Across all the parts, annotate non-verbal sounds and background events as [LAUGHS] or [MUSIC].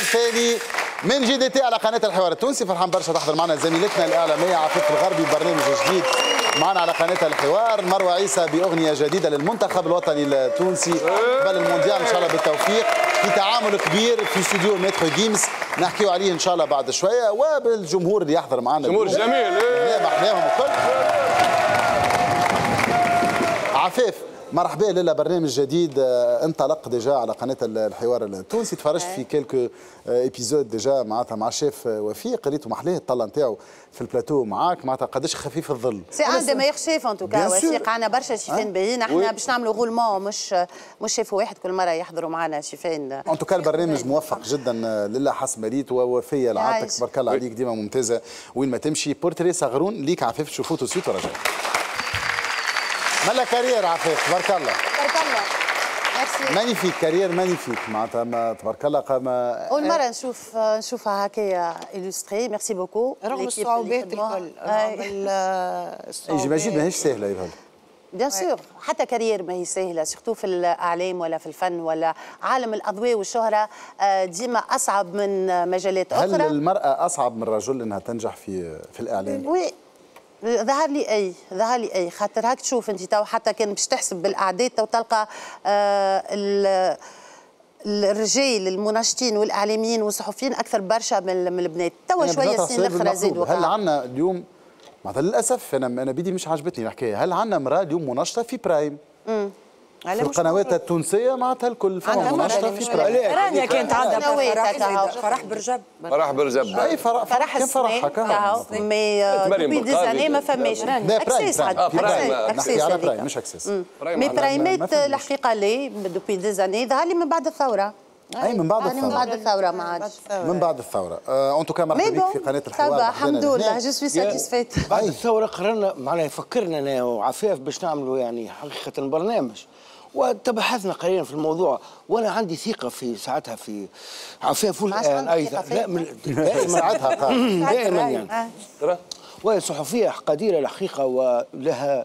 الثاني من Jeu Dit Tout على قناة الحوار التونسي. فرحان برشا تحضر معنا زميلتنا الإعلامية عفاف الغربي برنامج جديد معنا على قناة الحوار. مروة عيسى بأغنية جديدة للمنتخب الوطني التونسي قبل المونديال إن شاء الله بالتوفيق في تعامل كبير في استوديو مترو جيمز نحكيو عليه إن شاء الله بعد شوية وبالجمهور اللي يحضر معنا. جمهور جميل. محلاهم الكل عفاف مرحبا لله برنامج جديد آه، انطلق déjà على قناة الحوار التونسي. تفرجت في quelques épisodes déjà معناتها مع الشيف وفيق. قريته محلاه الطله نتاعو في البلاتو معاك. معناتها قداش خفيف الظل. c'est un des meilleurs chefs en tout cas وفيق عندنا برشا شيفين باهيين إحنا باش نعملوا roulement مش مش شيف واحد كل مرة يحضروا معنا شيفين en tout cas البرنامج موفق جدا لله حسب مريت ووفيه لعادتك تبارك الله عليك. ديما ممتازة. وين ما تمشي بورتري صغرون ليك عفاف تشوفوه tout de suite ورجع ملا carrière عفاف تبارك الله. تبارك الله. merci magnifique carrière magnifique معناتها تبارك الله قام أول مرة نشوف نشوفها هكايا الوستري merci beaucoup رغم الصعوبات الكل رغم j'imagine ماهيش سهله يظهر bien sûr حتى carrière ما هي سهله surtout في الإعلام ولا في الفن ولا عالم الأضواء والشهرة. ديما أصعب من مجالات أخرى. هل المرأة أصعب من الرجل إنها تنجح في في الإعلام؟ oui ظهر لي أي ظهر لي أي. خاطر هاك تشوف أنت تو حتى كان باش تحسب بالأعداد تو تلقى آه الرجال المناشطين والإعلاميين والصحفيين أكثر برشا من البنات. توا شوية السنين الاخرى زادوا هل عندنا اليوم معناتها للأسف أنا أنا بدي مش عجبتني الحكاية هل عندنا امراه اليوم مناشطة في prime؟ امم في القنوات التونسية معناتها الكل فما مناشطه في رانيا كانت عندها فرح برجب فرح برجب أي فرح فرح كان فرح هكا mais depuis des années ما فماش access نحكي على prime مش access. mais prime ات الحقيقة depuis des années ظهر لي من بعد الثورة. أي من بعد الثوره من بعد الثورة ما عادش. من بعد الثورة. en tout cas مرحبا بك في قناة الحوار الحمد لله. je suis satisfaite بعد الثورة قررنا معناها فكرنا أنا وعفاف باش نعملوا يعني حقيقه برنامج وتبحثنا قليلا في الموضوع. وأنا عندي ثقة في ساعتها في عفاف والان أيضا لا من دائما [LAUGHS] ساعتها دائما يعني. وهي صحفية قديرة الحقيقة ولها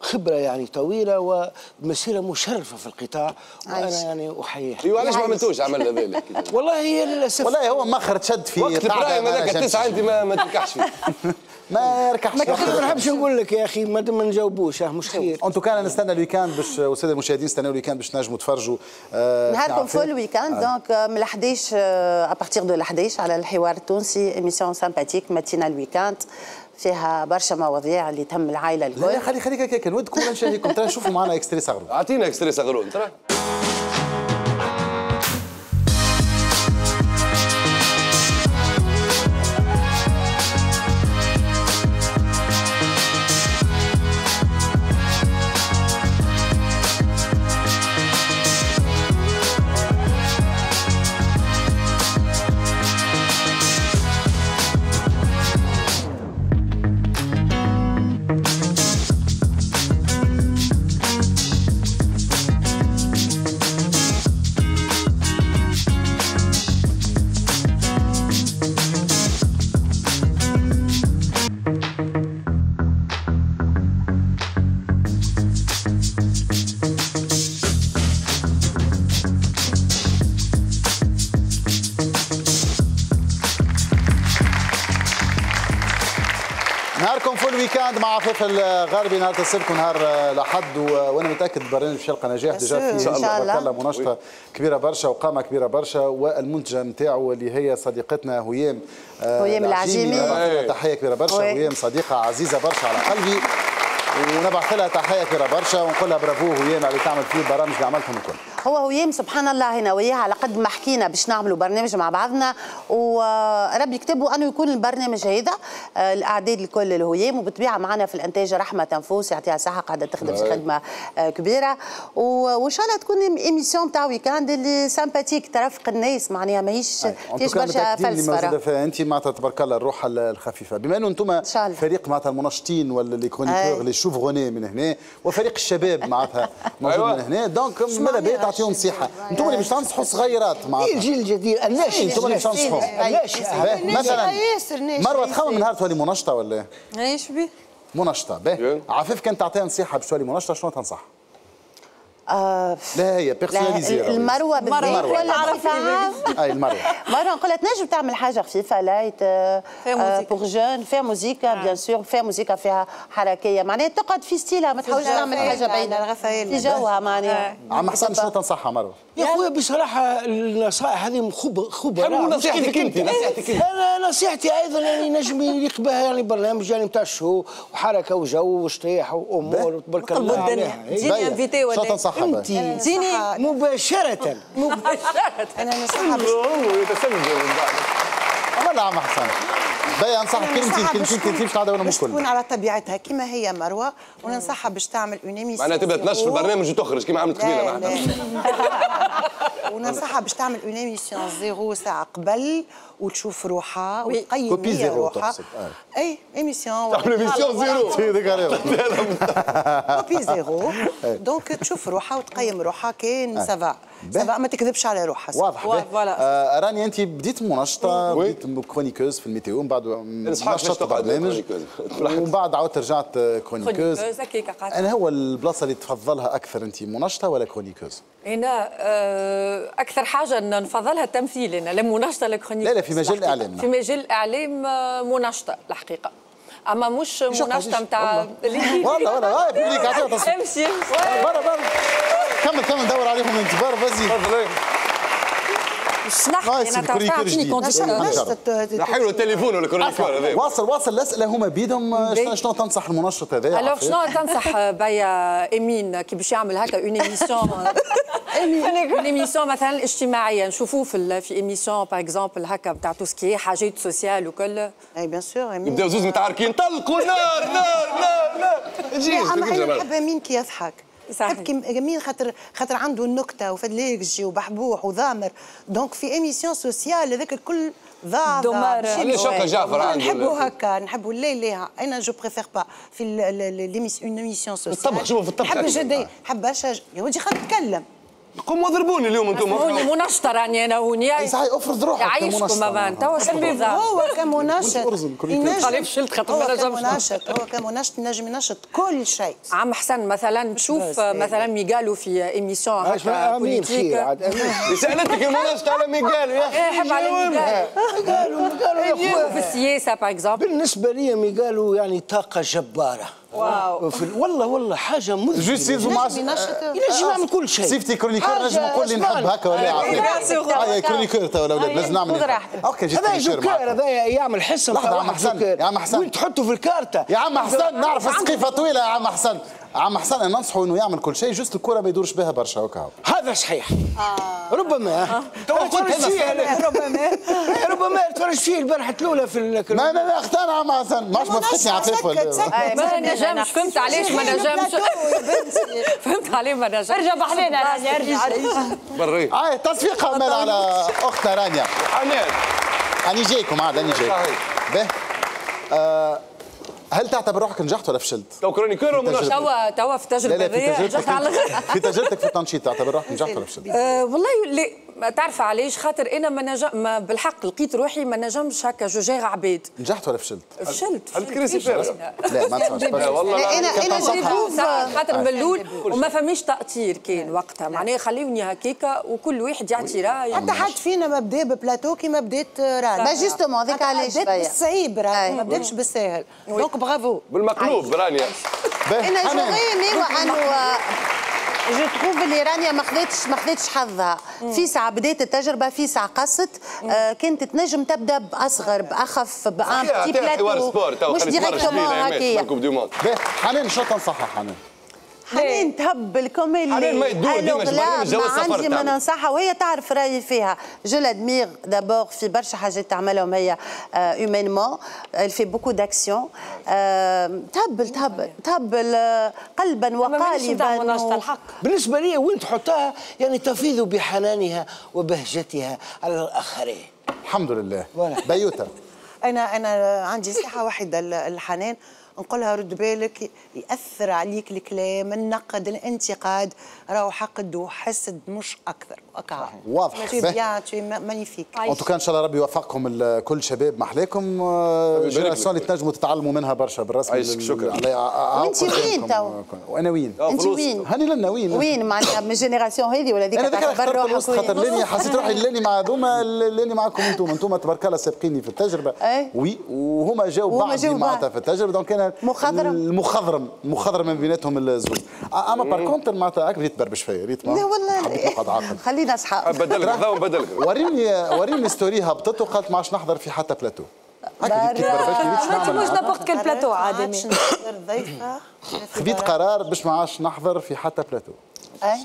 خبرة يعني طويلة ومسيرة مشرفة في القطاع. وأنا يعني أحييها. أيوه علاش ما عملتوش عمل ذلك [LAUGHS] والله هي للأسف. والله هو مخر تشد في وقت ال prime هذاك التسعه أنت ما, ما تركحش فيه. [LAUGHS] ما يركحش ما نحبش نقول لك يا أخي ما ما نجاوبوش مش خير. أنتو كان نستنى ال week-end باش والساده المشاهدين استناو ال week-end باش تنجموا تفرجوا نهاركم full week-end donc من ال 11 à partir de ال 11 على الحوار التونسي émission sympathique matinale week-end فيها برشا مواضيع اللي تهم العائلة الكل لا خلي خليك هكاك نودكم نشاهدكم. ترى نشوفوا معنا extrait صغرون أعطينا extrait صغرون ترى. عفاف الغربي نهار السبت ونهار الأحد وأنا متأكد البرنامج باش يلقى نجاح ديجا في إن شاء الله. الله مناشطه كبيرة برشا وقامة كبيرة برشا والمنتجة نتاعو اللي هي صديقتنا هيام هيام العجيمي تحية كبيرة برشا هيام صديقة عزيزة برشا على قلبي. ونبعث لها تحية كبيره برشا ونقول لها برافو هيام على تعمل فيه البرامج اللي عملتهم الكل هو هيام سبحان الله هنا وياها على قد ما حكينا باش نعملوا برنامج مع بعضنا. وربي يكتبوا أنه يكون البرنامج هذا الاعداد الكل لهيام وبالطبيعة معنا في الإنتاج رحمة تنفوس يعطيها صحه قاعدة تخدم في خدمة كبيرة. وإن شاء الله تكون émission تاع week-end اللي sympathique ترافق الناس معناها ماهيش فيش برشا فلسفه انت معناتها تبارك الله الروح الخفيفة. بما إنه أنتم فريق معناتها المنشطين ولا les chroniqueurs les chevronnés من هنا وفريق الشباب معناتها [LAUGHS] موجود من هنا. donc ماذا بيت؟ تعطيهم نصيحه أنتم اللي باش تنصحوا صغيرات معناتها. الجيل الجديد الناشئ أنتم اللي باش تنصحوا. مثلا مروة تخمم نهار تولي منشطة ولا؟ إيش بيه؟ منشطة باهي. عفيف كانت تعطيها نصيحة باش تولي منشطة شنو تنصح؟ آه لا هي personnalité المروة. بالذات. نعرف [LAUGHS] اي المروة. مرة نقول لها تنجم تعمل حاجة خفيفة light. pour jeunes فيها موسيقى bien sûr فيها موسيقى فيها حركية. معناها تقعد في style ها ما تحاولش. تعمل لا، غفايل. في جوها معناها. عم حسن شنو تنصحها مروه يا خويا بصراحة النصائح هذه خب خبراء حلو مش نصيحتك أنت، نصيحتك أنت. أنا نصيحتي أيضا يعني نجم يليق بها يعني برنامج يعني نتاع ال show وحركة وجو وشطيح وأمور تبارك الله الدنيا. عليها. تجيني بيا. invitée ولا أنت بيا؟ تجيني مباشرة أنا نصحها باش هو يتسجل من بعد ولا عم حسن بيا انصحك كلمتين كلمتين كلمتين باش نعدي وأنا مكل تكون على طبيعتها كما هي مروة وننصحها باش تعمل une émission معناها تبدأ تنشر البرنامج وتخرج كيما عملت قبيلة معناها. [LAUGHS] وننصحها باش تعمل une émission zéro ساعة قبل وتشوف روحها وتقيم copie هي zéro et émission تعمل émission zéro copie zéro donc تشوف روحها وتقيم روحها كان ça va. ça va ما تكذبش على روحها واضح. voilà. راني انت بديت منشطه. بديت chroniqueuse في ال météo من بعد نشطت برنامج chroniqueuse. ومن بعد عاودت رجعت كرونيكوز كرونيكوز،. أنا هو البلاصه اللي تفضلها أكثر انت منشطه ولا chroniqueuse؟ أنا أكثر حاجة نفضلها التمثيل أنا لا مناشطه لا chronique لا، لا، في مجال الإعلام. في مجال الاعلام آه، مناشطة الحقيقة. أما مش مناشطة؟ نتاع والله. والله هاي بيبليك عطيها تصوير أمشي برا برا. كمل كمل. دور عليهم أنت. برا vas-y مش نحكي أنا جديد. كنت نشط- نشط. حلو التليفون ولا chroniqueur هذا واصل واصل الاسئله هما بيدهم. شنو شنو تنصح المنشط هذا؟ alors شنو تنصح بيا امين كي باش يعمل هكا une émission une émission مثلا اجتماعيه نشوفوه في في émission par exemple هكا نتاع tout ce qui حاجات sociales وكل. إي bien sûr يبداو زوز متعاركين. طلقوا نار نار نار نار. اما أنا. نحب مين كي يضحك. صحيح. نحب كي- مين خاطر خاطر عنده النكتة وفدليكجي وبحبوح وضامر donc في émission sociale هذاك الكل ضاع دمار. ضاع. خلي شوكة جعفر عنده نحبوا هكا نحبوا الليل ليها أنا je préfère pas في une émission sociale الطبخ، شوفوا في الطبخ نحب أكثر. الجدية نحب برشا يا ودي خلينا نتكلم قوموا ضربوني اليوم أنتم. هوني منشطه راني أنا هوني صحيح افرض روحك يعيشكم. أمان توا شنو هو كمناشط. ينجم- شلت خاطر ما هو. كمناشط هو كمناشط نجم ينشط كل شيء. عم حسن مثلا تشوف بس، مثلا ميغالو في émission هكا politique. عاد آمين. [LAUGHS] سألتك المناشط على ميغال يا أخي حب على ميغالو. قالوا قالوا يا في السياسة باغ اكزومبل بالنسبة لي مي قالوا يعني طاقة جبارة. واو. والله والله حاجة مذهلة جوست سيزو مع ينجم يعمل كل شيء سيفتي كرونيكور نجم نقول لي نحب. هكا ولا هاي كرونيكور تو الاولاد لازم نعمل. أوكي جيت هذا جوكر. هذا يعمل لحظة مع يا عم حسن،. يا عم حسن. وين تحطه في الكارتة يا عم حسن نعرف السقيفة طويلة يا عم حسن عم حسن أنا ننصحه إنه يعمل كل شيء juste الكره ما يدورش بها برشا هكا هذا صحيح. ربما. تو قلت هذا فيه ربما. [LAUGHS] ربما تفرج فيه البارحة الأولى في ما أنا لا أختار عم حسن. ماش ما عفاف ولا ما نجمش. فهمت علاش ما نجمش. [LAUGHS] فهمت عليه ما نجمش. ارجع بحلينا رانيا ارجع بري. هاي تصفيق على اختنا رانيا. حنان اني جايكم عاد اني جايكم. صحيح. آه، هل تعتبر روحك نجحت ولا فشلت؟ تو chroniqueur ومناشط توا توا في لا في على تجربتك في تجربتك في التنشيط تعتبر روحك نجحت ولا فشلت؟ [LAUGHS] أه والله لا ما تعرف علاش؟ خاطر أنا ما نجم ما بالحق لقيت روحي ما نجمش هكا juger عباد. نجحت ولا فشلت؟ فشلت هل كريسي لا؟ ما [LAUGHS] لا والله أنا أنا خاطر من الأول وما فماش تأثير كان وقتها. معناها خليوني هكاكا وكل واحد يعطي راي حتى حد فينا ما بدا ببلاتو كيما بدات رانيا mais justement هذيك علاش بدات. بالصعيب. ما بداتش بالساهل. donc برافو بالمقلوب رانيا. أنا جوغي ميوا انه جو تروف اللي رانيا ما خذتش ما خذتش حظها في ساعه بدات التجربه في ساعه قصت آه كانت تنجم تبدا باصغر باخف بان صحيح، بتي عطيها حوار بلاتو مش ديريكتومون هكايا حنان شو تنصحها حنان؟ حنين تهبل كوميلي حنين ما يدور ديما برنامج جواز ما سفر عندي ما. ننصحها وهي تعرف رأيي فيها. جو لادمير دابور في برشا حاجات تعملهم هي هيومينمون beaucoup d'actions آه، تهبل تهبل تهبل قلبا وقالبا الحق. بالنسبة لي وين تحطها؟ يعني تفيض بحنانها وبهجتها على الآخرين. الحمد لله. بيوتا. أنا أنا عندي صحة واحدة ال- الحنان نقولها رد بالك يأثر عليك الكلام النقد الانتقاد راهو حقد وحسد مش أكثر. واضح. bien tout magnifique en tout cas إن شاء الله ربي يوفقكم الكل شباب محلاكم génération اللي لك. تنجموا تتعلموا منها برشا بالرسمي عايشك، شكراً. وانت وين تو؟ وأنا وين؟ آه، أنت. وين؟ هاني لنا وين؟ وين معناها من ال génération هذه ولا ديك أنا تعتبر اخترت؟ خاطر لاني حسيت روحي لاني مع هذوما لاني معكم أنتم أنتم تبارك الله سابقيني في التجربة أي. oui وهما جاو وهما بعدي جاو معناتها. في التجربة donc أنا مخضرم. المخضرم مخضرم من بيناتهم الزوج أما par contre معناتها هكا ريت بربش فيا ريت ما لا والله حبيت خلينا اصحاب بدلك هذا [LAUGHS] وبدلك وريني وريني story هبطت وقالت ما عادش نحضر في حتى بلاتو هكا ما مش. n'importe quel plateau عادي. خذيت قرار باش ما عادش نحضر في حتى بلاتو أي.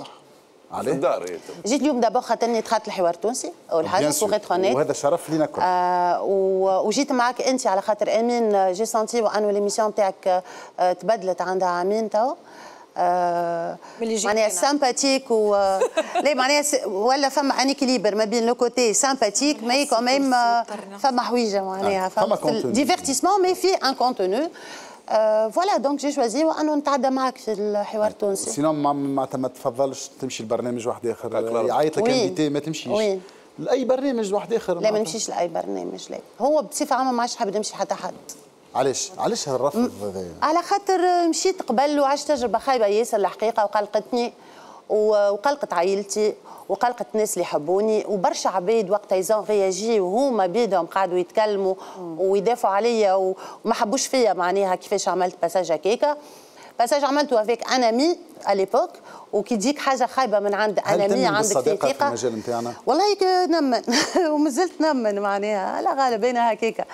عليه؟ الدار جيت اليوم دابا خاطرني دخلت الحوار التونسي أول حاجة. بوغ وهذا شرف لينا الكل. آه وجيت معك أنت على خاطر أمين. j'ai senti أنه l'émission تاعك تبدلت عندها عامين تو آه ملي جيت معناها. sympathique و [LAUGHS] لا معناها س- ولا فما un équilibre ما بين le côté sympathique mais quand même فما حويجه معناها فما. divertissement mais في un contenu voilà donc j'ai choisi انه نتعدى معك في الحوار التونسي sinon ما معناتها ما تفضلش تمشي لبرنامج واحد اخر. يعيط لك؟ invité ما تمشيش وين؟ لاي برنامج واحد اخر لا ما. نمشيش لاي برنامج لا هو بصفه عامه ما عادش حابب نمشي حتى حد علاش؟ علاش هالرفض هذايا على خاطر مشيت قبل وعشت تجربة خايبة. ياسر الحقيقة وقلقتني وقلقت عائلتي وقلقت الناس اللي يحبوني وبرشا عباد وقتها ils ont réagi وهما بيدهم قعدوا يتكلموا ويدافعوا عليا وما حبوش فيا معناها كيفاش عملت passage هكاكا. passage عملته avec un ami à l'époque وكي تجيك حاجة خايبه من عند هل un ami تنمي عندك في بالصداقة في ثقه المجال متاعنا؟ والله نمن. [LAUGHS] ومازلت نمن معناها. على غالب أنا هكاكا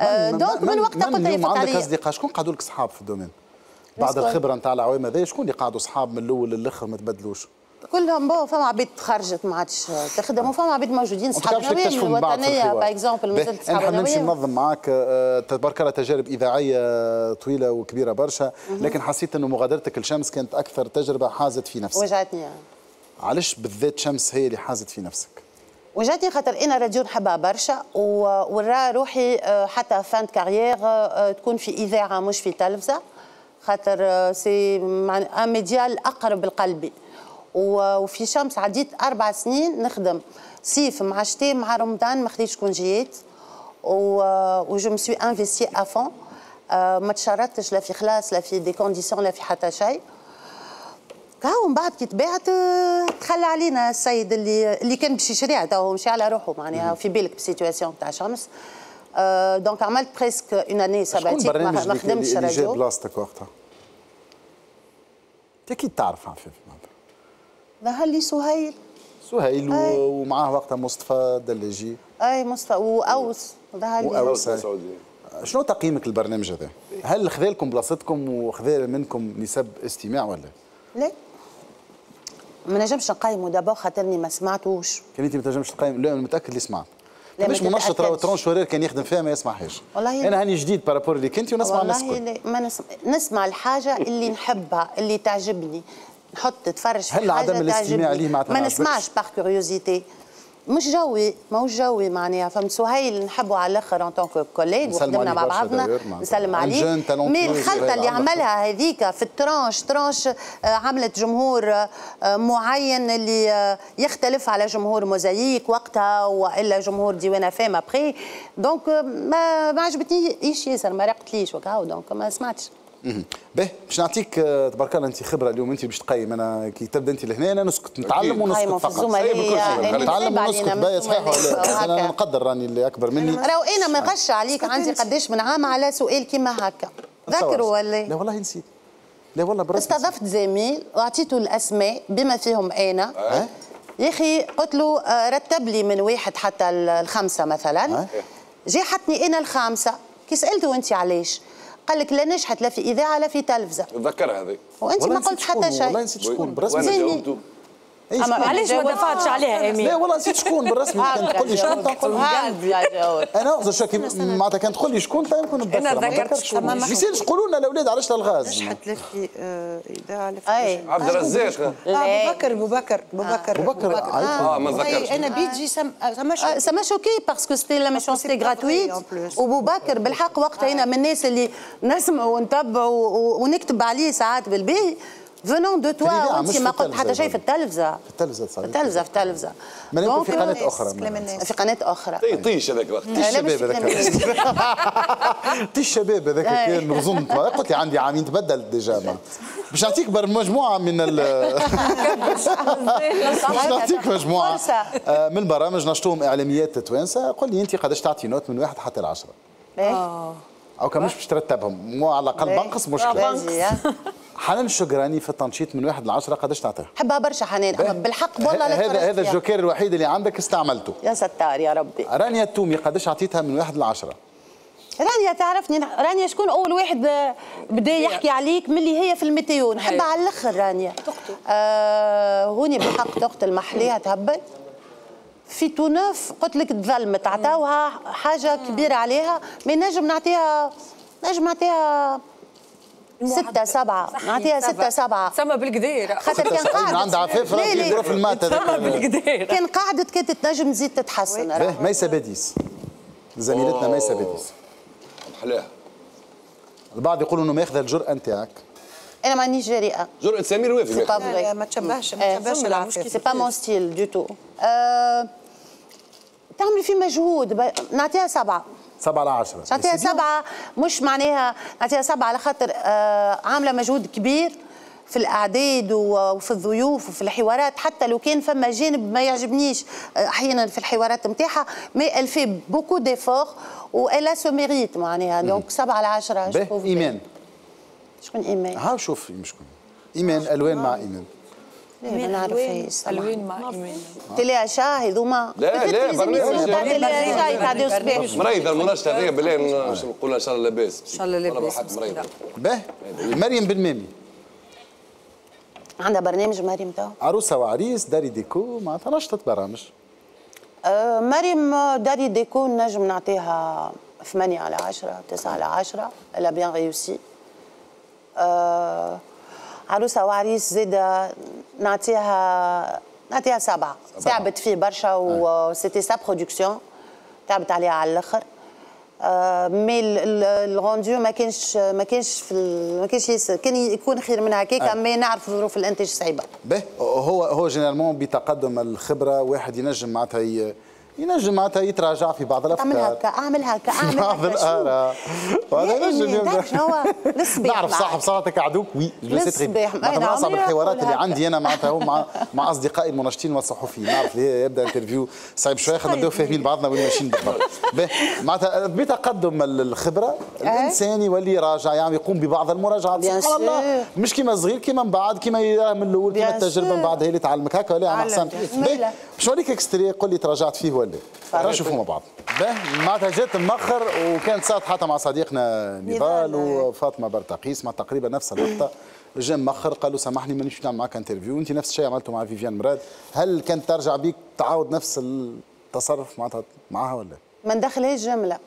آه، donc من وقتها قلت يفوت عندك أصدقاء؟ شكون قعدوا لك صحاب في ال domaine؟ بعد؟ الخبرة نتاع العوام هذايا شكون اللي قعدوا صحاب من الأول للآخر ما تبدلوش؟ كلهم بو فما عبيد خرجت ما عادش تخدم وفما عبيد موجودين في الوطنيه؟ par exemple مازلت انا صحابنا نمشي ننظم معاك آه، تبارك الله تجارب إذاعية طويلة وكبيرة برشا لكن حسيت إنه مغادرتك لشمس كانت أكثر تجربة حازت في نفسك. وجعتني. علاش بالذات شمس هي اللي حازت في نفسك؟ وجاتني خاطر أنا راديو نحبها برشا ورا روحي آه، حتى fin carrière تكون في إذاعة مش في تلفزة. خاطر آه، c'est un média الاقرب لقلبي. وفي شمس عديت أربع سنين نخدم. صيف مع شتاء مع رمضان ما خديتش congé يات. و je me suis investie à fond ما تشردتش لا في خلاص لا في des conditions لا في حتى شيء. كاو من بعد كي تبعت آه، تخلى علينا السيد اللي اللي كان باش يشريها. تو مشي على روحه معناها في بالك بالسيتواسيون تاع شمس. آه، دونك عملت بريسك اون اني شكون ساباتيك ما برنامج ما اللي- خدمتش اللي جاب راديو. بلاصتك وقتها؟ أنت أكيد تعرف عفيف معناتها ظهر لي سهيل؟ سهيل. ومعاه وقتها مصطفى دلاجي أي مصطفى واوس ظهر لي. سعودي. شنو تقييمك للبرنامج هذا؟ هل خذا لكم بلاصتكم وخذا منكم نسب استماع ولا؟ لا. ما نجمش نقيمه. دابا خاطرني ما سمعتوش. كان انت ما تنجمش تقيم. لا أنا متأكد اللي سمعت مش منشط راهو. ترونش هورير كان يخدم فيها ما يسمعهاش. والله أنا هاني جديد بارابور اللي كنت ونسمع والله ما نسمع نسمع الحاجة اللي نحبها اللي تعجبني. نحط تتفرج في هل عدم الاستماع. ليه معناتها ما نسمعش؟ باغ كوريوزيتي مش جوي ماهوش جوي معناها فهمت سهيل نحبه على الآخر ان طونك كوليج وخدمنا مع بعضنا. نسلم عليه مي الخلطة اللي. عملها هذيك في الترانش ترانش آه، عملت جمهور آه، معين اللي آه، يختلف على جمهور موزايك وقتها وإلا جمهور ديوان فام ابخي دونك ما ما عجبتنيش ياسر ما رقتليش وكاو دونك ما سمعتش باهي باش نعطيك آه، تبارك الله انت خبرة اليوم انت باش تقيم. أنا كي تبدأ انت لهنا أنا نسكت نتعلم ونسكت فقط. خير. يعني نتعلم ونسكت. باهي صحيح ولا؟ أنا. نقدر راني اللي أكبر مني. راهو أنا ما نغش عليك عندي قداش من عام على سؤال كيما هكا. ذكروا ولا لا والله نسيت. لا والله برسمي استضفت زميل واعطيته الأسماء بما فيهم أنا. أه؟ يا أخي قلت له آه، رتب لي من واحد حتى ال- الخمسة مثلا. أه؟ جي حطني أنا الخامسة. كي سألته أنت علاش؟ قال لك لا نجحت لا في إذاعة لا في تلفزة. تذكر هذه. وأنت والله ما قلت حتى والله شيء. نسيت شكون برسمي علاش ما دفعتش عليها أمين. لا والله نسيت شكون بالرسمي كان تقول لي شكون تنقول أنا اخذ شكي معناتها كان تقول لي شكون نكون نتذكر أنا ما ذكرت شكون. ما يصيرش يقولوا لنا الاولاد علاش الغاز؟ نجحت لفي آه، اذاعه أي. عبد الرزاق. أبو بكر أبو بكر أبو بكر أبو بكر. آه ما نذكرش أنا بيجي سم سما آه، c'est pas vrai, gratuite. en plus. وبو بكر بالحق وقتها أنا من الناس اللي نسمع ونتبع ونكتب عليه ساعات بالباهي فينون دو توا وانت ما قلت حتى التلفزة شيء في التلفزه في التلفزة صحيح. في التلفزه في التلفزه ما في قناه أخرى في قناه أخرى طي- طيش هذاك الوقت مش الشباب هذاك تي الشباب هذاك كان رزمت قلت لي عندي عامين تبدل ديجا. باش نعطيك مجموعه من ال باش نعطيك مجموعه من البرامج نشطوهم إعلاميات توانسه قل لي أنت قداش تعطي نوت من واحد حتى لعشره أو كان مش باش ترتبهم مو على الأقل إيه. بنقص مشكلة. [LAUGHS] حنان الشقراني في التنشيط من واحد لعشرة قداش تعطيها؟ حبها برشا حنان. أما بالحق والله لا هذا هذا فيها. الجوكر الوحيد اللي عندك استعملته. يا ستار يا ربي. رانيا التومي قداش عطيتها من واحد لعشرة؟ رانيا تعرفني رانيا شكون أول واحد بدا يحكي عليك ملي هي في ال météo نحبها على الأخر رانيا. آه هوني بالحق تقتل محليها تهبل. في تونوف قلت لك تظلمت عطاوها حاجة كبيرة عليها ما نجم نعطيها نجم نعطيها ستة سبعة. نعطيها ستة سبعة. سما بالقدير. خاطر كان قاعدة عندها عفاف. يديروا في المات سما بالقدير. كان قاعدة كانت تنجم تزيد تتحسن. باهي، ميسة باديس زميلتنا ميسة باديس حلاها البعض يقولوا إنه ماخذ الجرأة نتاعك. أنا مانيش جريئة. جرأة سمير وافي سي با. فري ما تشبهش ما تشبهش العفاف سي با مون ستيل دو تو. آه، تعملي في مجهود نعطيها سبعة على عشرة. نعطيها سبعة مش معناها نعطيها سبعة على خاطر آه، عاملة مجهود كبير في الأعداد و- وفي الضيوف وفي الحوارات. حتى لو كان فما جانب ما يعجبنيش آه، أحيانا في الحوارات نتاعها مي ال في بوكو ديفور و elle سو ميريت معناها. دونك سبعة على عشرة je به trouve إيمان. شكون إيمان؟ ها شوف شكون إيمان ألوان مع إيمان. لا، ما نعرفهاش الوين مع ايمان تيلي اشا هذوما لا، لا، برنامج تاع تيلي اشا يتعدوا صباح مريضة المناشطة هذه بالله نقول إن شاء الله لاباس إن شاء الله لاباس. حد مريضة. به؟ مريم بن مامي عندها برنامج مريم تو. عروسة وعريس داري ديكو معناتها نشطة برامج. آه، مريم داري ديكو نجم نعطيها 8 على 10 9 على 10 elle a bien réussi. آه، عروسة وعريس زادة نعطيها نعطيها سبعة. تعبت فيه برشا و c'était sa production تعبت عليها على الآخر. آه، mais le rendu ما كانش ما كانش في ما كانش ياسر كان يكون خير من هكاك mais نعرف ظروف الإنتاج صعيبة. به هو هو généralement بتقدم الخبرة واحد ينجم معناتها ينجم معناتها يتراجع في بعض أعمل الافكار هكا أعمل هكا أعمل [LAUGHS] بعض هكا شو؟ الآراء. وهذا يا ينجم شنو نعرف. صاحب صلاتك عدوك وي جو سي تري الصباح. معناتها من أنا اصعب الحوارات اللي. عندي أنا معناتها هو مع مع أصدقائي المناشطين والصحفيين. نعرف اللي يبدأ انترفيو صعيب شوية خلينا نبداو فاهمين بعضنا وين ماشيين بالضبط. [LAUGHS] معناتها بتقدم الخبرة الانسان يولي راجع يعني يقوم ببعض المراجعات. سبحان الله. مش كيما صغير كيما من بعد كيما يراه من الأول كيما التجربة من. بعد هي اللي تعلمك. هكا ولا. أحسن. باش نوريك إكستري؟ قول لي تراجعت فيه ولا تعالوا نشوفوا مع بعض. به معناتها جات مأخر وكانت صارت حتى مع صديقنا نضال نضال. وفاطمه برتقيس مع تقريبا نفس اللقطه جا مأخر قال له سامحني مانيش نعمل معك interview. انت نفس الشيء عملته مع فيفيان مراد. هل كانت ترجع بيك تعاود نفس التصرف معناتها معها ولا؟ ما ندخلهاش جملة.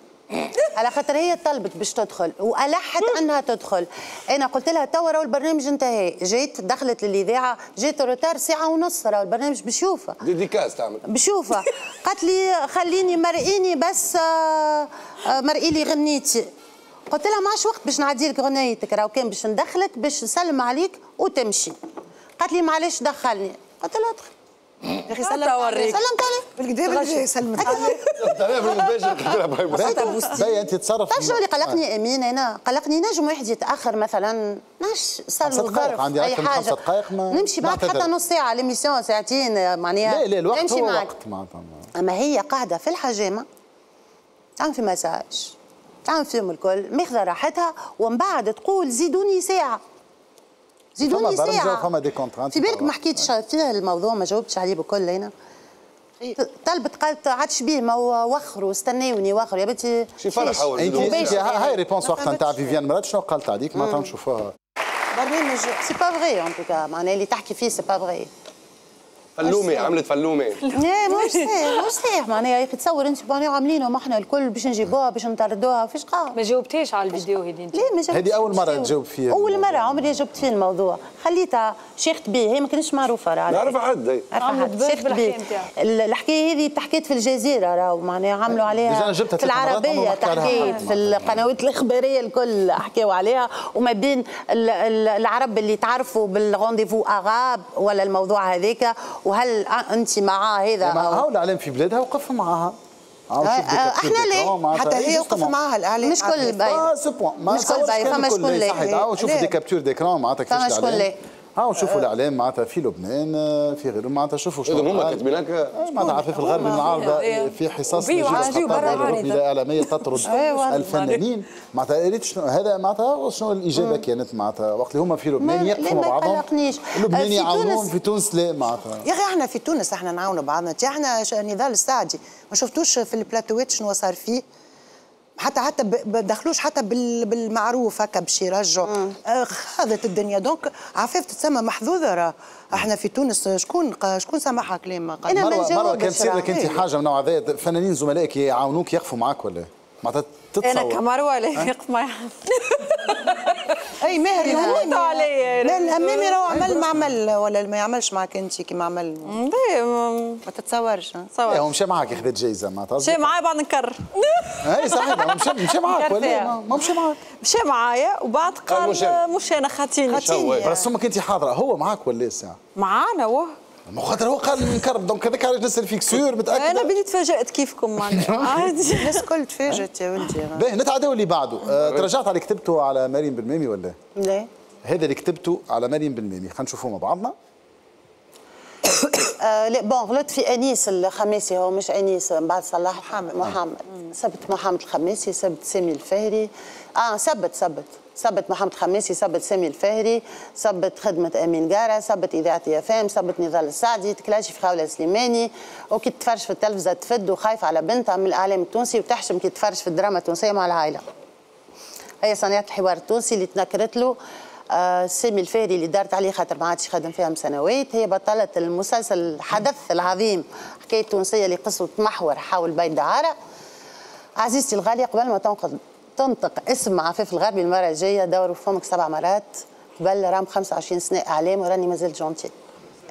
على خاطر هي طلبت باش تدخل وألحت أنها تدخل. أنا قلت لها توا راهو البرنامج انتهى. جيت دخلت للإذاعة جيت retard ساعة ونص راهو البرنامج بشوفه ديديكاس تعمل. بشوفه [LAUGHS] قالت لي خليني مرئيني بس آه، آه، مرئي لي غنيتي قلت لها معاش وقت باش نعدي لك غنيتك راهو كان باش ندخلك باش نسلم عليك وتمشي. قالت لي معلش دخلني. قلت لها ادخل. يا أخي حتى سلمت أوريك. سلمت عليه بالكدا بالكدا سلمت عليه تعرف المباشر قلت [LAUGHS] لها باي باي. باهي أنت تصرف تعرف شنو اللي قلقني أمين؟ أنا قلقني نجم واحد يتأخر مثلا. ناش صار له ظرف عندي أي حاجة. خمسة دقايق ما- نمشي معك. حتى نص ساعة ليميسيون ساعتين معناها لا لا الوقت نمشي هو معك. وقت معناتها أما هي قاعدة في الحجامة تعمل في مساج تعمل فيهم الكل ماخذة راحتها ومن بعد تقول زيدوني ساعة. زيدوني فما ساعة. وفما دي كونترانت في بالك ما حكيتش فيه الموضوع ما جاوبتش عليه بكل هنا. طلبت قالت عادش بيه ما هو وخروا استناوني وخروا. يا بنتي شي فرح هاي ريبونس ما وقتها نتاع. فيفيان مراد شنو قالت عليك معناتها نشوفوها برنامج سي با فغي ان توكا معناها اللي تحكي فيه سي با فغي فلومة عملت فلومة. [LAUGHS] لا مش صحيح مش صحيح معناها يا أخي تصور أنت معناها عاملينهم إحنا الكل باش نجيبوها باش نطردوها فيش قاعد ما جاوبتيش على الفيديو هذه أنت. ليه ما جاوبتش هذه أول مرة فيه. تجاوب فيها أول. مرة عمري جاوبت فيه الموضوع. خليتها شيخت بيه هي ما كانتش معروفة راه. نعرفها حد. دباج شيخت بيه. الحكاية هذه تحكيت في الجزيرة راهو معناها عملوا عليها أنا جبتها في العربية تحكيت. في القنوات الإخبارية الكل حكيوا عليها. وما بين ال- ال- العرب اللي تعرفوا بالغونديفو أغاب ولا الموضوع هذاك وهل أنت مع هذا مع أو- هاو الاعلام في بلادها وقف معاها هاو آه، شوف آه، ديك ليه؟ حتى هي وقف. معاها الاعلام مش كل عارفة. باي. مش كل باي، فما شكون ليه؟ دي كابتور ديكران معناتها فما كيفاش شكون الاعلام لا. هاو شوفوا الإعلام معناتها في لبنان آه، في غيره معناتها شوفوا شنو هما. كاتبين هكا معناتها عفاف الغربي المعارضه في حصص نجيب عارضة. إلى إعلامية تطرد [LAUGHS] أيوة. الفنانين معناتها ريت شنو هذا معناتها شنو الإجابة كانت معناتها وقت اللي هما في لبنان يقفوا مع بعضهم. لبنان في يعاونون في تونس لا معناتها يا أخي إحنا في تونس إحنا نعاونوا بعضنا إحنا نضال السعدي ما شفتوش في البلاتوات شنو صار فيه حتى حتى ب- دخلوش حتى بال- بالمعروف هكا باش يرجعوا. آه، خاضت الدنيا. donc عفاف تتسمى محظوظة راه. إحنا في تونس شكون شكون سمعها كلام؟ قال ما مروه مروه كان تصير لك. انت حاجة من نوع هذا. فنانين زملائك يعاونوك يقفوا معك ولا؟ معناتها أنا تتصور كمروه لا يقف معي [LAUGHS] أي ماهر يموتوا [LAUGHS] عليا. لا الامامي راهو عمل ما عمل ولا ما يعملش معك أنت كيما عمل. ما تتصورش. ها؟ إيه، هو مشى معك ياخذ جايزة معناتها مشى معايا بعد نكرر. [LAUGHS] اي صحيح هو مشى مشى معك ولا. ما- ما مشى معك مشى معايا وبعد قال. مش أنا خاتيني. خاتيني. برسمك أنت حاضرة. هو معك ولا الساعة معانا واه ما خاطر هو قال نكرب دونك هذاك علاش نسأل فيك؟ سور متأكد؟ أنا بديت تفاجأت كيفكم معناها. [LAUGHS] عادي الناس الكل تفاجئت يا ولدي. باهي نتعداو اللي بعده. آه، تراجعت على اللي كتبته على مريم بالميمي ولا؟ لا. هذا اللي كتبته على مريم بالميمي خلينا نشوفوه مع بعضنا. [COUGHS] آه لا بون غلطت في أنيس الخماسي هو مش أنيس من بعد صلاح محمد. محمد. سبت محمد الخماسي سبت سامي الفهري. آه سبت سبت سبت محمد الخماسي سبت سامي الفهري سبت خدمة أمين جارة سبت إذاعة يافام سبت نضال السعدي تكلاشي في خولة سليماني. وكي تفرش في التلفزة تفد وخايفة على بنتها من الإعلام التونسي وتحشم كي تفرش في الدراما التونسية مع العائلة. هي صناعة الحوار التونسي اللي تنكرت له آه سامي الفهري اللي دارت عليه خاطر ما عادش خدم فيها سنوات هي بطلة المسلسل الحدث العظيم حكاية تونسية اللي قصة محور حول بيت دعارة. عزيزتي الغالية قبل ما تنقض تنطق اسم عفاف الغربي المرة الجاية دوروا في فمك سبع مرات. قبل رام 25 سنة إعلام وراني مازلت جونتي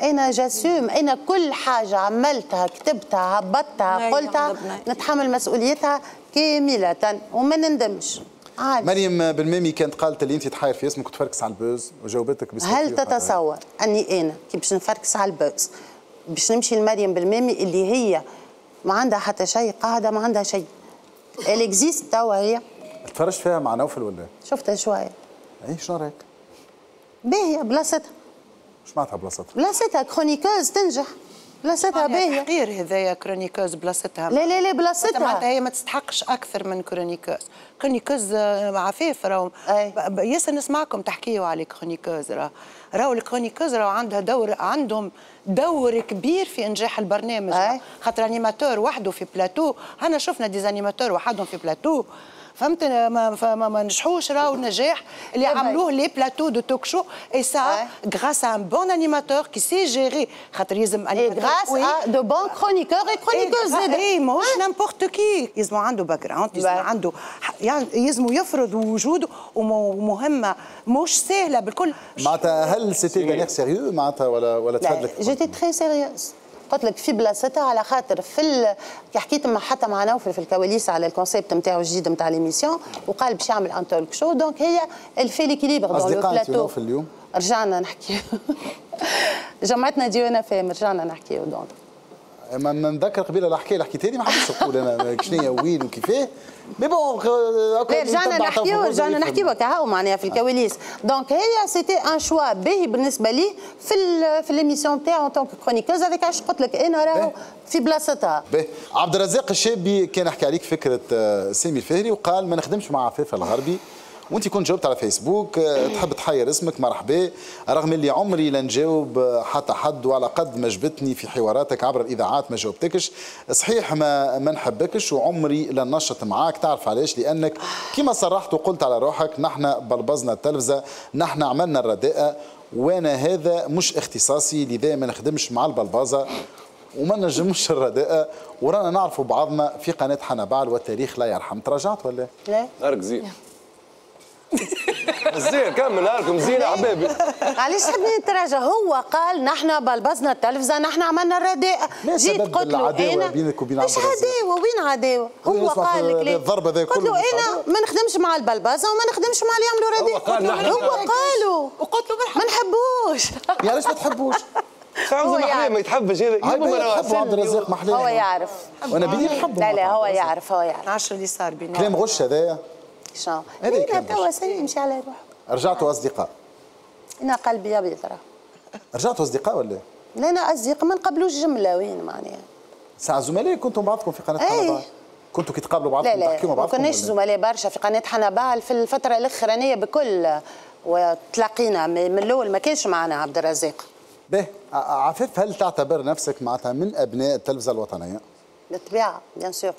أنا جاسوم أنا كل حاجة عملتها كتبتها هبطتها أيوة، قلتها عجبني. نتحمل مسؤوليتها كاملة. وما نندمش. عادي. مريم بالميمي كانت قالت اللي أنت تحاير في اسمك وتفركس على البوز وجاوبتك بس هل تتصور أني أنا كي باش نفركس على البوز. باش نمشي لمريم بالميمي اللي هي ما عندها حتى شيء قاعدة ما عندها شيء. elle existe توا هي. تفرجت فيها مع نوفل ولا شفتها شوية. اي شنو رأيك؟ باهية بلاصتها إيش معناتها بلاصتها؟ بلاصتها chroniqueuse تنجح. بلاصتها باهية. تحقير هذايا chroniqueuse بلاصتها لا لا لا معناتها بلاصتها هي ما تستحقش أكثر من chroniqueuse. chroniqueuse آه، عفاف راهو. ياسر نسمعكم تحكيوا على chroniqueuse راهو. راهو ال chroniqueuse راهو عندها دور عندهم دور كبير في إنجاح البرنامج. خاطر animateur وحده في بلاتو أنا شفنا des animateurs وحدهم في بلاتو فهمت؟ ما فما ما نجحوش راهو النجاح اللي. عملوه les plateaux de talk-show et ça. grâce à un bon animateur qui sait gérer خاطر يلزم اي animateur grâce de bons chroniqueurs اي chroniqueuse زاده إيه ماهوش n'importe qui يلزم عنده background يلزم باي. عنده يعني يلزم يفرض وجوده وم- ومهمه مش سهله بالكل معناتها هل سيتي دانيير سيريو معناتها ولا ولا لا تفادلك؟ جيتي تري سيريوز قلت لك في بلاصتها على خاطر في ال... كي حكيت مع حتى مع نوفل في الكواليس على الكونسيبت نتاعو الجديد نتاع ليميسيون وقال باش يعمل ان تولك شو دونك هي الفي ليكيليبر دون لو بلاتو اليوم؟ رجعنا نحكي [LAUGHS] جمعتنا ديونا فهم رجعنا نحكيو. دونك ما نذكر قبيلة الحكاية اللي حكيتها لي ما حبيتش نقول. أنا شنو هي وين وكيفاه mais bon لا رجعنا نحكيو رجعنا نحكيو كهو معناها في الكواليس. donc هي c'était un choix باهي بالنسبة لي في ال في l'émission تاعو en tant que chroniqueuse هذاك علاش قلت لك أنا راهو في بلاصتها. باهي عبد الرزاق الشابي كان يحكي عليك فكرة آه، سامي الفهري وقال ما نخدمش مع عفاف الغربي. وانت كنت جاوبت على فيسبوك آه، تحب تحير اسمك مرحبا. رغم اللي عمري لا نجاوب حتى حد وعلى قد ما جبتني في حواراتك عبر الإذاعات ما جاوبتكش. صحيح ما ما نحبكش وعمري لا نشط معاك. تعرف علاش؟ لأنك كما صرحت وقلت على روحك نحن بلبزنا التلفزة نحن عملنا الرداءة وأنا هذا مش اختصاصي لذا ما نخدمش مع البلبازه وما نجمش الرداءة. ورانا نعرفوا بعضنا في قناة حنبال والتاريخ لا يرحم. تراجعت ولا؟ لا. نهارك زين كمل نهاركم زين يا حبايبي علاش تحبني نتراجع؟ هو قال نحن بلبزنا التلفزة نحن عملنا الرداء. جيت قلت له أنا بينك وبين مش؟ عداوة؟ وين عداوة؟ هو هو قال لك ليه؟ الضرب هذا قلت له أنا. ما نخدمش مع البلبزة وما نخدمش مع اللي يعملوا رداء. قال نحن- هو قالوا وقلت له ما نحبوش. يا علاش ما تحبوش؟ [LAUGHS] خاوز هو يعني. ما يتحبش. هذا يحبوا عبد الرزاق هو محلاه يعرف. وأنا بدي نحبه لا لا هو يعرف هو يعرف. عشر اللي صار بيننا كلام غش هذايا شنو هذا هنا كان توا سي يمشي على روحه. رجعتوا أصدقاء. أنا قلبي ابيض راه. رجعتوا أصدقاء ولا؟ لا أنا أصدقاء ما نقبلوش جمله وين معناها ساعة زملاء كنتم بعضكم في قناة. حنبال كنتوا كي تقابلوا لا بعضكم لا مع ما كناش؟ زملاء برشا في قناة حنبال في الفترة الأخرانية بكل. وتلاقينا من الأول ما كانش معنا عبد الرزاق. به عفيف هل تعتبر نفسك معناتها من أبناء التلفزة الوطنية؟ بالطبيعة بيان سور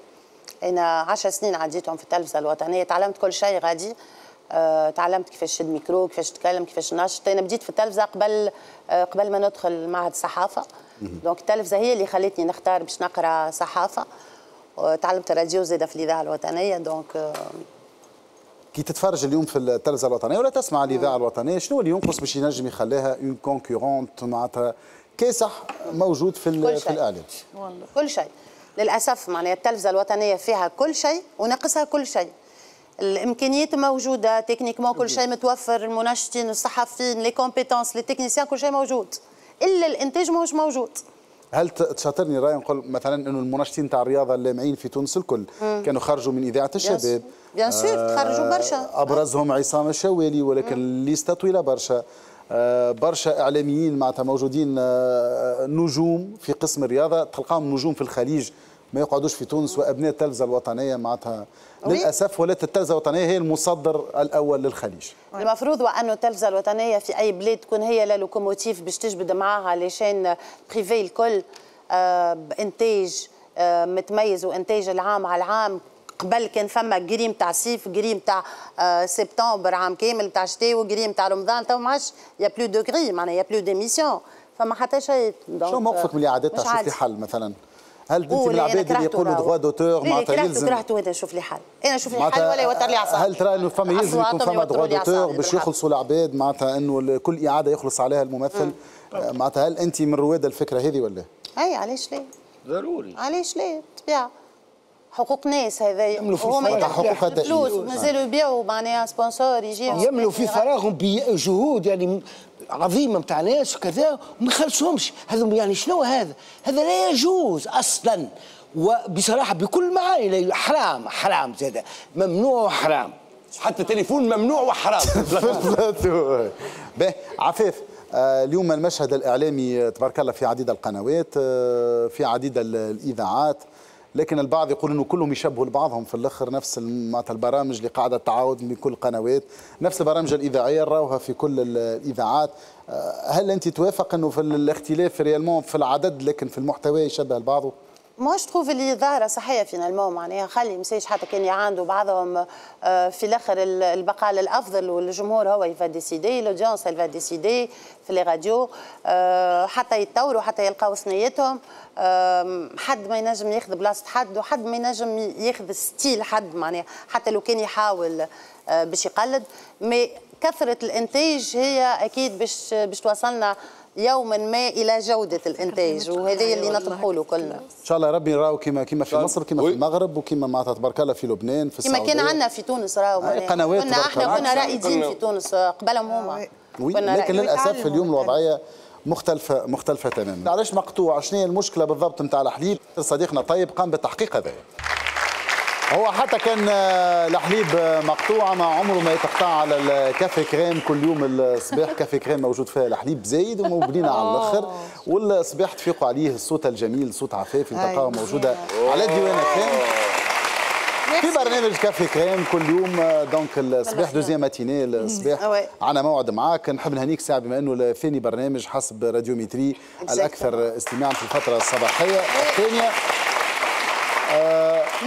أنا عشر سنين عديتهم في التلفزة الوطنية تعلمت كل شيء غادي. آه، تعلمت كيفاش تشد ميكرو كيفاش تتكلم كيفاش نشط أنا بديت في التلفزة قبل آه، قبل ما ندخل معهد الصحافة. donc التلفزة هي اللي خلتني نختار باش نقرأ صحافة. تعلمت الراديو زاده في الإذاعة الوطنية. donc آه، كي تتفرج اليوم في التلفزة الوطنية ولا تسمع الإذاعة الوطنية شنو اللي ينقص باش ينجم يخليها une concurrente معناتها كاسح موجود في في. الاعلام كل شيء. للأسف معناها التلفزة الوطنية فيها كل شيء وناقصها كل شيء. الإمكانيات موجودة techniquement كل شيء متوفر المنشطين الصحفيين les compétences les techniciens كل شيء موجود. إلا الإنتاج ماهوش موجود. هل تشاطرني رأي نقول مثلا إنه المنشطين تاع الرياضة اللامعين في تونس الكل كانوا خرجوا من إذاعة الشباب. bien sûr تخرجوا برشا. أبرزهم عصام الشوالي ولكن ال liste طويلة برشا. آه، برشا إعلاميين معناتها موجودين آه، نجوم في قسم الرياضة تلقاهم نجوم في الخليج. ما يقعدوش في تونس وأبناء التلفزه الوطنية معناتها. للأسف ولات التلفزه الوطنية هي المصدر الأول للخليج. المفروض وانه التلفزه الوطنية في أي بلاد تكون هي la locomotive باش تجبد معاها les chaînes privées الكل آه، بإنتاج آه، متميز وإنتاج العام على العام. قبل كان فما جريم تاع صيف جريم تاع آه، سبتمبر عام كامل تاع شتاء وجريم تاع رمضان. تو ما عادش y a plus de grille معناها y a plus d'émissions فما حتى شيء. شو موقفك من الإعادات مش تاع شوف عادي. لي حل مثلا؟ هل أنت من العباد اللي يقولوا. droits d'auteur لا، معناتها كرهته يلزم. كرهته هذا نشوف لي حل. أنا نشوف لي حل ولا يوتر لي اعصابي هل ترى إنه فما يلزم يكون فما droits d'auteur باش. يخلصوا العباد معناتها إنه كل إعادة يخلص عليها الممثل. آه، معناتها هل أنت من رواد الفكرة هذه ولا؟ أي علاش ليه؟ ضروري. علاش ليه؟ طبيعة. حقوق ناس هذا يعملوا في. يدخلوا حقوق فلوس. مازالوا يبيعوا معناها sponsor يجيهم يملوا في فراغهم بجهود يعني عظيمه نتاع ناس وكذا وما يخلصهمش هذا يعني شنو هذا؟ هذا لا يجوز أصلا. وبصراحة بكل معاني حرام حرام زاد. ممنوع حرام حتى تليفون ممنوع وحرام. [LAUGHS] [LAUGHS] به. عفاف آه، اليوم المشهد الإعلامي تبارك الله في عديد القنوات آه، في عديد ال- الإذاعات. لكن البعض يقول إنه كلهم يشبهوا لبعضهم. في الأخر نفس البرامج اللي قاعدة تعاود من كل القنوات نفس البرامج الإذاعية نراوها في كل ال- الإذاعات. آه، هل أنت توافق إنه في الاختلاف réellement في العدد لكن في المحتوى يشبه البعض؟ moi je trouve اللي ظاهرة صحية finalement معناها خلي message حتى كان يعاندوا بعضهم آه، في الأخر ال- البقاء للأفضل والجمهور هو il va décider l'audience il va décider في les radios آه، حتى يتطوروا حتى يلقاو صنيتهم آم، حد ما ينجم ياخذ بلاصة حد وحد ما ينجم ياخذ style حد معناها حتى لو كان يحاول آه، باش يقلد. مي كثرة الإنتاج هي أكيد باش باش توصلنا يوما ما إلى جودة الإنتاج وهذا اللي نطمحوا له كلنا إن شاء الله ربي نراو كما كما في مصر كما في. المغرب وكما معناتها تبارك الله في لبنان في كما السعودية كان عندنا في تونس راهو معناها. قنوات كنا إحنا. كنا رائدين في تونس قبلهم هما كنا لكن. للأسف اليوم الوضعية مختلفة مختلفة تماما. علاش مقطوع؟ شنو هي المشكلة بالضبط نتاع الحليب؟ صديقنا طيب قام بالتحقيق هذا. هو حتى كان آه، الحليب آه، مقطوع ما عمره ما يتقطع على ال Café Crème. كل يوم الصباح Café Crème موجود فيها الحليب زايد وموجودين على الآخر. والصباح تفيقوا عليه الصوت الجميل صوت عفافي هاي تلقاها. موجودة على الديوان الثاني في برنامج Café Crème كل يوم آه، donc الصباح deuxième matinée الصباح آه،. عنا موعد معاك. نحب نهنيك ساعة بما إنه ثاني برنامج حسب radiométrie الأكثر استماعا في الفترة الصباحية الثانية.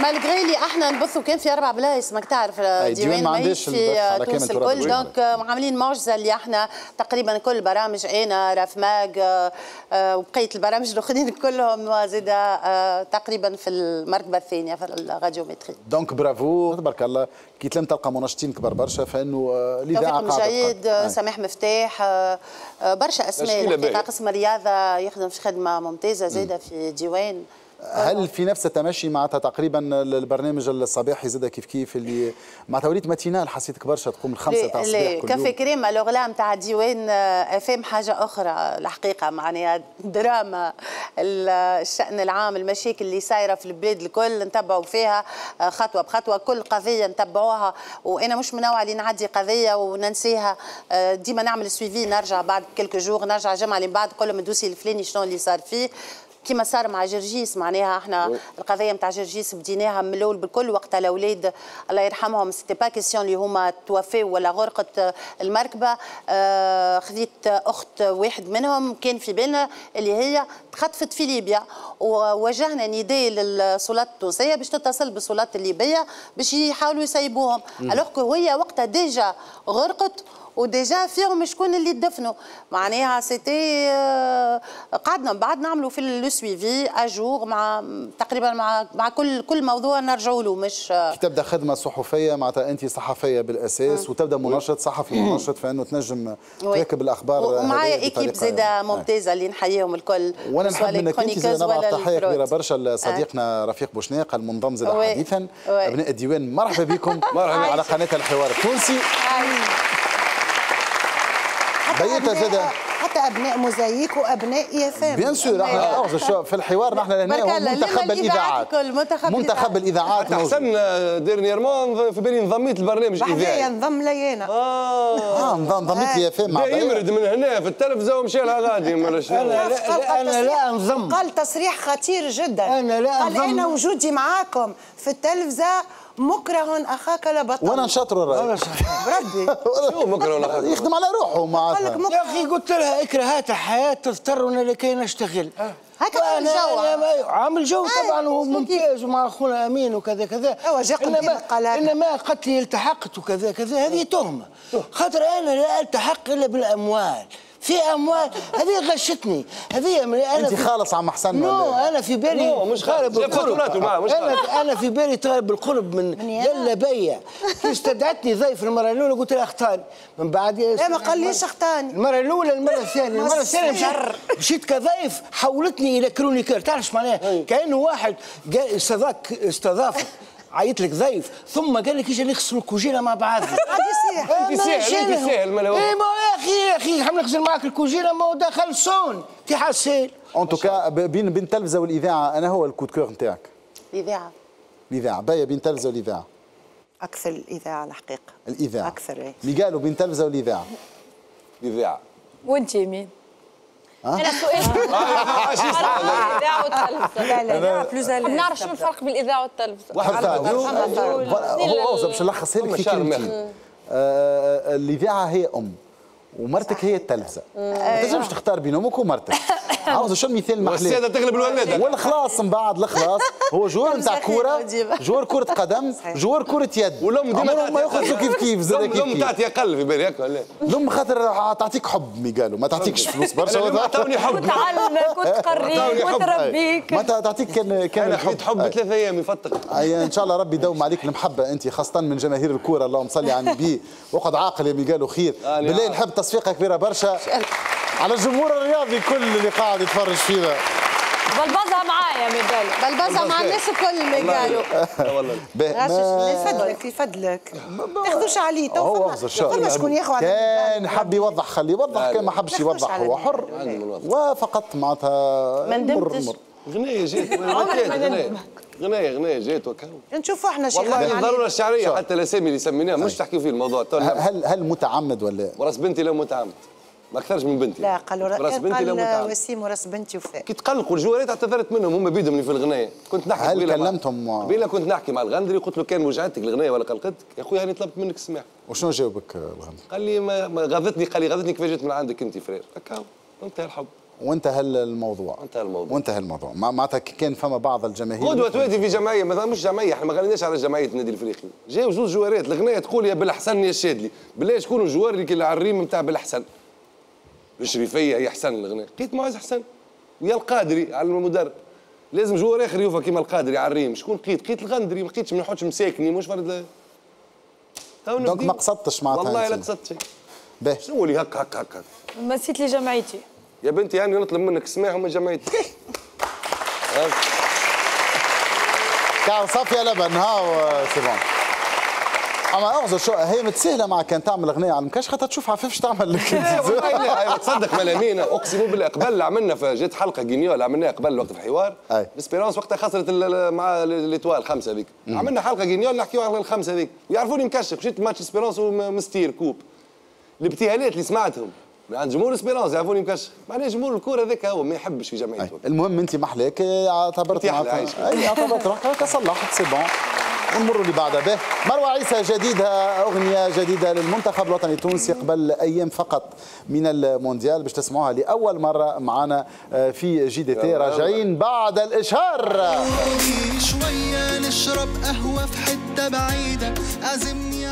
malgré اللي إحنا نبثوا كان في أربع بلايص ماك تعرف أي، ديوان ديوان ما ما عندهاش في تونس الكل. donc آه، عاملين معجزة اللي إحنا تقريبا كل برامج أنا Raf Mag آه، آه، وبقية البرامج الأخرين [LAUGHS] كلهم زاده آه، تقريبا في المرتبه الثانية في ال radiométrie donc برافو تبارك الله كي تلم تلقى منشطين كبار برشا فانه آه، الاذاعه قاعدة. آه، أي. سماح مفتاح آه، آه، برشا أسماء. قسم الرياضة يخدم في خدمة ممتازة زاده في ديوان هل في نفس التمشي معناتها تقريبا البرنامج الصباحي زاد كيف كيف اللي معناتها وليت matinale حسيتك برشا تقوم الخمسة تاع الصباح كل كافي يوم Crème alors là نتاع ديوان آه، افهم حاجة أخرى الحقيقة معناها دراما ال- الشأن العام المشاكل اللي صايرة في البلاد الكل نتبعوا فيها آه، خطوة بخطوة كل قضية نتبعوها وأنا مش من النوع اللي نعدي قضية وننسيها. آه، ديما نعمل suivi نرجع بعد quelques jours نرجع جمعه اللي بعد نقول لهم ال dossier الفلاني شنو اللي صار فيه. كما صار مع جرجيس معناها إحنا القضية نتاع جرجيس بديناها من الأول بالكل وقت الأولاد الله يرحمهم c'était pas question اللي هما توفاو ولا غرقت المركبة. آه خذيت أخت واحد منهم كان في بالنا اللي هي تخطفت في ليبيا ووجهنا نداء للسلطات التونسية باش تتصل بالسلطات الليبية باش يحاولوا يسيبوهم alors هي وقتها déjà غرقت و déjà فيهم شكون اللي دفنوا معناها c'était آه، قعدنا من بعد نعملوا في le suivi à jour مع تقريبا مع مع كل كل موضوع نرجعوا له مش آه، كي تبدا خدمة صحفية معناتها انت صحفية بالأساس وتبدأ منشط صحفي منشط فانه تنجم. تواكب الأخبار ومعايا équipe بطريقة- زاده آه. ممتازة اللي نحييهم الكل وأنا نحب انك انت ال chroniqueurs زاد نبعث تحية كبيرة. برشا لصديقنا رفيق بوشناق المنضم زاد. حديثا. أبناء الديوان مرحبا بكم [LAUGHS] مرحبا. على قناة الحوار التونسي بيتها زاد حتى أبناء موزايك وابناء IFM. bien sûr إحنا شو في الحوار نحن لهنا منتخب الإذاعات. منتخب منتخب الإذاعات حتى موجود. حسن dernièrement في بالي انضميت لبرنامج إذاعي. نضم لي أنا آه. آه نظام ضميت لي بدا يمرد من هنا في التلفزه ومشى لها غادي أنا لا, أنا لا أنضم. قال تصريح خطير جدا. أنا لا قال أنضم. أنا وجودي معاكم في التلفزه مكره أخاك لا بطل. وأنا نشاطر الراي بربي. [LAUGHS] شو مكره ولا حاجة؟ [LAUGHS] يخدم على روحه معناتها مكره. يا أخي قلت لها إكراهات الحياة تضطرنا لكي نشتغل. هكا عامل جو. عامل جو طبعا هو اسمه كيف؟ ممتاز ومع أخونا أمين وكذا كذا. إنما القلادة. إنما قتلي التحقت وكذا كذا هذه تهمة. خاطر أنا لا ألتحق إلا بالأموال. في أموال. هذه غشتني. هذه من أنا أنت في- خالص عم حسن نو ولا؟ أنا في بالي نو، مش خالد. أنا أنا في بالي طالب بالقرب من. دلة بيا. كي استدعتني ضيف المرة الأولى؟ قلت لها اختاري من بعد لا ما قاليش اختاني المرة الأولى المرة الثانية. المرة الثانية مشيت. مشيت كضيف حولتني إلى chroniqueur. تعرف إيش معناها؟ كأنه واحد استضاف عيط لك ضيف ثم قال لك أجي نغسلوا الكوجينة مع بعضنا يصيح انت سهل انت سهل ما لو إيه ما يا أخي يا أخي حاب نغسل معك الكوجينة ما هو دخل صون كي حسيل en tout cas بين بين التلفزه والإذاعة أنا هو ال coup de cœur نتاعك. الإذاعة. الإذاعة باهيه بين التلفزه والإذاعة. أكثر الإذاعة الحقيقة. الإذاعة. أكثر إيه. اللي قالوا بين التلفزه والإذاعة. إذاعة. وانت يمين. أنا سؤال الإذاعة والتلفزة. لا لا لا بلوز نعرف شنو الفرق بين الإذاعة والتلفزة. هو اوزع باش نلخص لك في كلمتين الإذاعة هي أم ومرتك هي التلفزة. ما تنجمش تختار بين أمك ومرتك [LAUGHS] عاوز شو المثال والسيده المحلي تغلب الولادة. والخلاص من بعد الخلاص. هو جور [LAUGHS] نتاع كورة. جور كرة قدم [LAUGHS] جور كرة يد. والام ديما ما يخرجوا كيف كيف زاد كيف الام تعطي أقل في بالي هكا ولا؟ الام خاطر تعطيك حب مي قالوا ما تعطيكش فلوس برشا. عطاوني حب. وتعلمك وتقريك عطاوني حب. وتربيك. ما تعطيك كان كان أنا الحب. خذيت حب أي. ثلاثة أيام يفطق أي إن شاء الله ربي يدوم عليك المحبة أنت خاصة من جماهير الكورة. اللهم صل على النبي. وقد عاقل يا مي قالوا خير آني بالله. نحب تصفيقة كبيرة برشا. على الجمهور الرياضي كل اللي قاعد يتفرج فينا بلبزها معايا ميدالي بلبزها مع الناس الكل لا والله. يفدلك يفدلك ما تاخذوش عليه تو هو فما- شكون ياخذ كان حب يوضح خليه يوضح كان ما حبش يوضح هو. حر. وفقط معناتها ما ندمتش. غنية جات غنية غنية. غنية جات وكا نشوفوا إحنا شي والله الضروره الشعرية. حتى الأسامي اللي سميناها مش تحكي فيه الموضوع. تو هل هل متعمد ولا؟ وراس بنتي لو متعمد. ما أكثرش من بنتي. لا قالوا رأس بنتي لا قال وسيم ورأس بنتي وفاء. كي تقلقوا الجوارات اعتذرت منهم هم بيدهم اللي في الغنايه كنت نحكي هل كلمتهم؟ قبيلة كنت نحكي مع الغندري قلت له كان وجعتك الغنايه ولا قلقتك؟ يا خويا هاني طلبت منك السماح وشنو جاوبك الغني قال لي ما ما غاضتني قال لي غاضتني كيف جيت من عندك أنت فرير؟ هكا. انتهى الحب. وانتهى الموضوع. انتهى الموضوع. وانتهى الموضوع. مع- معناتها كان فما بعض الجماهير قدوة توادي في جمعية مثلا مش جمعية إحنا ما غنيناش على جمعية النادي الإفريقي. جاو زوج جوارات الغناية تقول يا بالحسن يا الشادلي بالله شكون الجوار اللي على الريم نتاع بالحسن الشريفية هي حسن الغناية لقيت معز حسن ويا القادري على المدرب. لازم جوار آخر يوفى كيما القادري على الريم. شكون لقيت لقيت الغندري. ما لقيتش ما نحطش مساكني. مش فرد دونك. ما قصدتش معناتها والله. لا قصدت شيء. باهي. شنو اللي هك هك هك, نسيت لي جمعيتي. يا بنتي يعني نطلب منك سماح وما جمعيتي كان صافية لبن ها سي بون. أما اغزر شو هي متسهلة معك كان تعمل أغنية على المكاش خاطر تشوف عفيف تعمل لك. لا تصدق ملامين أقسم بالله قبل اللي عملنا في جات حلقة جينيول عملناها قبل وقت الحوار. اسبيرونس وقتها خسرت مع ليتوال الخمسه هذيك. عملنا حلقة جينيول نحكيو على الخمسة هذيك. ويعرفوني مكشف مشيت ماتش اسبيرونس ومستير كوب. الابتهالات اللي سمعتهم. من عند جمهور اسبيرونس يعرفوني مكشف. معناها جمهور الكورة هذاك هو ما يحبش في. جمعيته. المهم أنت محلاك اعتبرت اعتبرت روحك صلحت سي بون اللي بعدها به. مروه عيسى جديدة أغنية جديدة للمنتخب الوطني التونسي قبل أيام فقط من المونديال باش تسمعوها لأول مرة معنا آه، في JDT. راجعين بعد الإشهار. شوية نشرب قهوة في حتة بعيدة. أعزمني